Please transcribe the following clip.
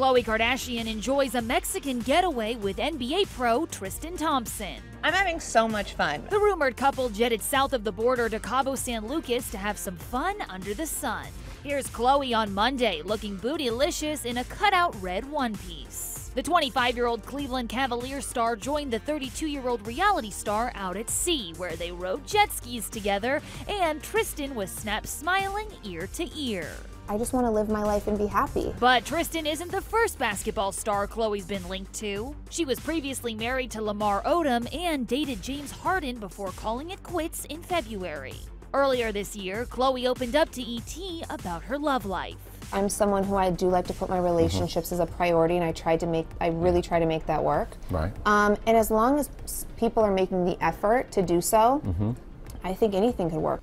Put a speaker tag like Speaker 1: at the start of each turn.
Speaker 1: Khloe Kardashian enjoys a Mexican getaway with NBA pro Tristan Thompson.
Speaker 2: I'm having so much fun.
Speaker 1: The rumored couple jetted south of the border to Cabo San Lucas to have some fun under the sun. Here's Khloe on Monday looking bootylicious in a cutout red one piece. The 25 year old Cleveland Cavalier star joined the 32 year old reality star out at sea, where they rode jet skis together, and Tristan was snapped smiling ear to ear.
Speaker 3: I just want to live my life and be happy.
Speaker 1: But Tristan isn't the first basketball star Khloe's been linked to. She was previously married to Lamar Odom and dated James Harden before calling it quits in February. Earlier this year, Chloe opened up to ET about her love life.
Speaker 3: I'm someone who I do like to put my relationships as a priority, and I tried to make, I really try to make that work.
Speaker 4: Right.
Speaker 3: Um, and as long as people are making the effort to do so, I think anything could work.